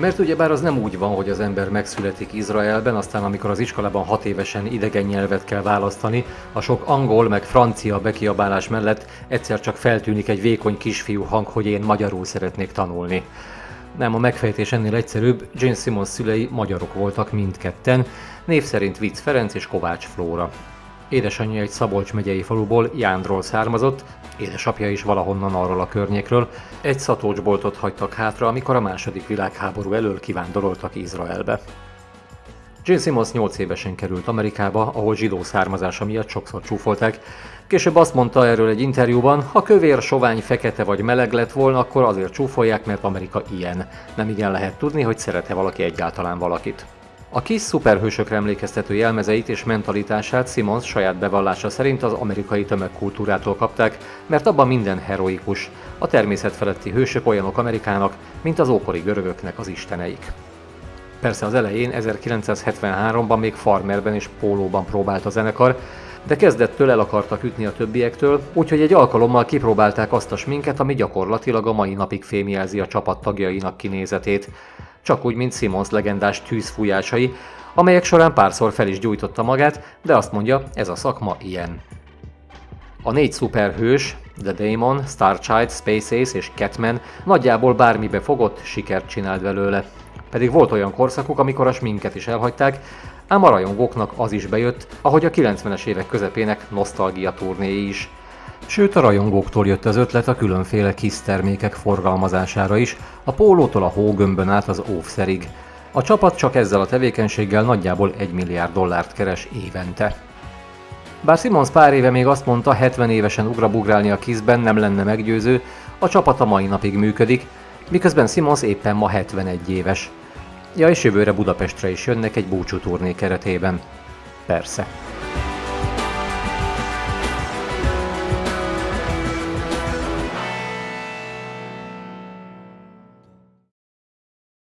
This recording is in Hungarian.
Mert ugyebár az nem úgy van, hogy az ember megszületik Izraelben, aztán amikor az iskolában hat évesen idegen nyelvet kell választani, a sok angol meg francia bekiabálás mellett egyszer csak feltűnik egy vékony kisfiú hang, hogy én magyarul szeretnék tanulni. Nem, a megfejtés ennél egyszerűbb, Jane Simmons szülei magyarok voltak mindketten, név szerint Vicc Ferenc és Kovács Flóra. Édesanyja egy Szabolcs megyei faluból, Jándról származott, édesapja is valahonnan arról a környékről. Egy szatócsboltot hagytak hátra, amikor a második világháború elől kivándoroltak Izraelbe. Jane Simmons 8 évesen került Amerikába, ahol zsidó származása miatt sokszor csúfolták. Később azt mondta erről egy interjúban, ha kövér, sovány, fekete vagy meleg lett volna, akkor azért csúfolják, mert Amerika ilyen. Nem igen lehet tudni, hogy szerete valaki egyáltalán valakit. A kis szuperhősökre emlékeztető jelmezeit és mentalitását Simons saját bevallása szerint az amerikai tömegkultúrától kapták, mert abban minden heroikus. A természet feletti hősök olyanok Amerikának, mint az ókori görögöknek az isteneik. Persze az elején, 1973-ban még farmerben és pólóban próbált a zenekar, de kezdettől el akartak ütni a többiektől, úgyhogy egy alkalommal kipróbálták azt a sminket, ami gyakorlatilag a mai napig fémjelzi a csapat tagjainak kinézetét csak úgy, mint Simons legendás tűzfújásai, amelyek során párszor fel is gyújtotta magát, de azt mondja, ez a szakma ilyen. A négy szuperhős, The Daemon, Starchild, Space Ace és Catman nagyjából bármibe fogott, sikert csinált belőle. Pedig volt olyan korszakuk, amikor a sminket is elhagyták, ám a rajongóknak az is bejött, ahogy a 90-es évek közepének nosztalgia turnéi is. Sőt, a rajongóktól jött az ötlet a különféle kis termékek forgalmazására is, a pólótól a hógömbön át az óvszerig. A csapat csak ezzel a tevékenységgel nagyjából 1 milliárd dollárt keres évente. Bár Simons pár éve még azt mondta, 70 évesen ugrabugrálni a kizben nem lenne meggyőző, a csapat a mai napig működik, miközben Simons éppen ma 71 éves. Ja, és jövőre Budapestre is jönnek egy búcsú turné keretében. Persze.